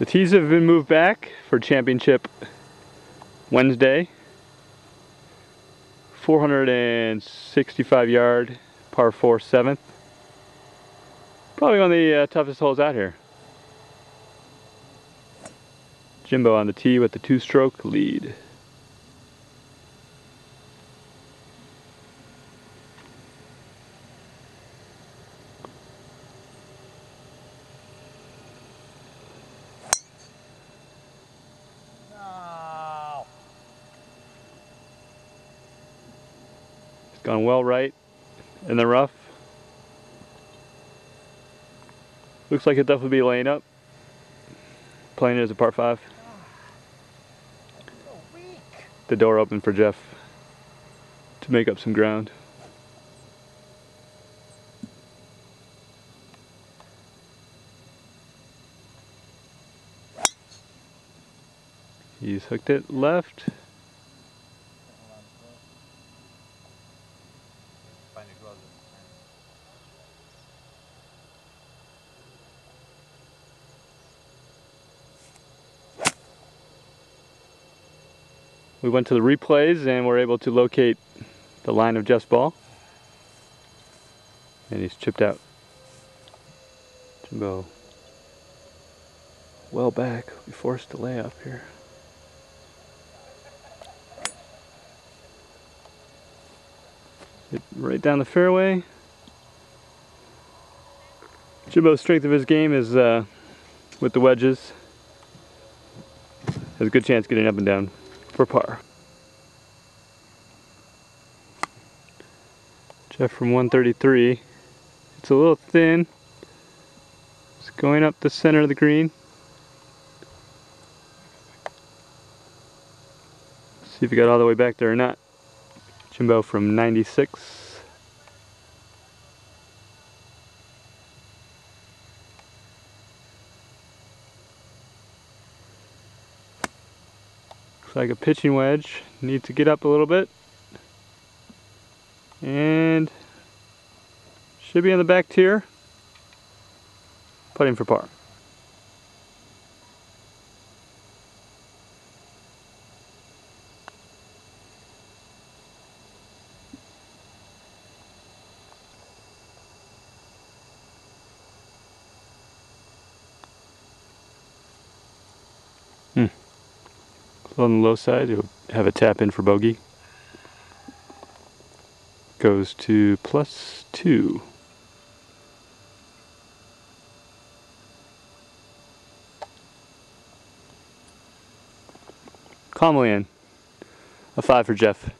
The tees have been moved back for championship Wednesday. 465 yard par 4 7th. Probably one of the uh, toughest holes out here. Jimbo on the tee with the two stroke lead. Gone well right in the rough. Looks like it definitely be laying up. Playing it as a part five. The door open for Jeff to make up some ground. He's hooked it left. We went to the replays and were able to locate the line of Jeff's ball. And he's chipped out. Jimbo well back. We forced lay up here. Right down the fairway. Jimbo's strength of his game is uh, with the wedges. Has a good chance getting up and down for par. Jeff from 133. It's a little thin. It's going up the center of the green. See if he got all the way back there or not. Jimbo from 96. Looks like a pitching wedge. Need to get up a little bit. And should be on the back tier. Putting for par. On the low side, you'll have a tap in for bogey. Goes to plus two. Calmly in. A five for Jeff.